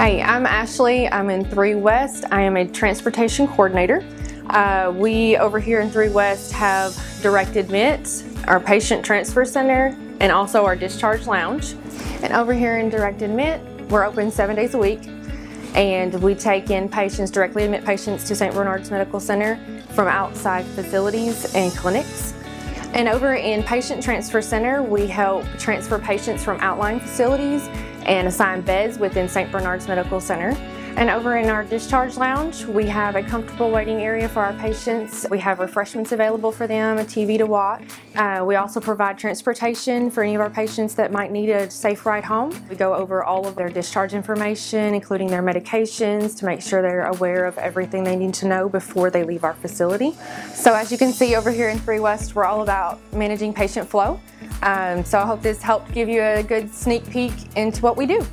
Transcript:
I'm Ashley. I'm in 3 West. I am a transportation coordinator. Uh, we over here in 3 West have direct admits, our patient transfer center, and also our discharge lounge. And over here in direct admit, we're open seven days a week and we take in patients, directly admit patients to St. Bernard's Medical Center from outside facilities and clinics. And over in Patient Transfer Center, we help transfer patients from outlying facilities and assign beds within St. Bernard's Medical Center. And over in our discharge lounge, we have a comfortable waiting area for our patients. We have refreshments available for them, a TV to watch. Uh, we also provide transportation for any of our patients that might need a safe ride home. We go over all of their discharge information, including their medications, to make sure they're aware of everything they need to know before they leave our facility. So as you can see over here in 3 West, we're all about managing patient flow. Um, so I hope this helped give you a good sneak peek into what we do.